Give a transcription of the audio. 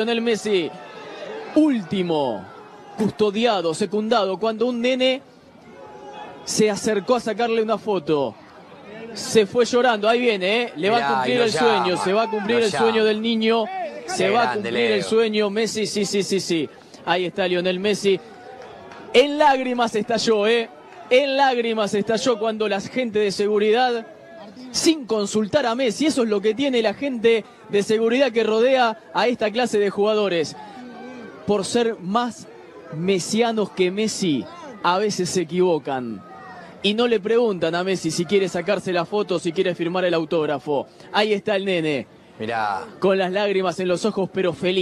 Lionel Messi, último, custodiado, secundado, cuando un nene se acercó a sacarle una foto. Se fue llorando, ahí viene, ¿eh? le va Mirá, a cumplir el sueño, se va a cumplir el llama. sueño del niño, se Qué va a cumplir el sueño, Messi, sí, sí, sí, sí. Ahí está Lionel Messi. En lágrimas estalló, ¿eh? En lágrimas estalló cuando la gente de seguridad, sin consultar a Messi, eso es lo que tiene la gente de seguridad que rodea a esta clase de jugadores. Por ser más mesianos que Messi, a veces se equivocan. Y no le preguntan a Messi si quiere sacarse la foto, si quiere firmar el autógrafo. Ahí está el nene, Mirá. con las lágrimas en los ojos, pero feliz.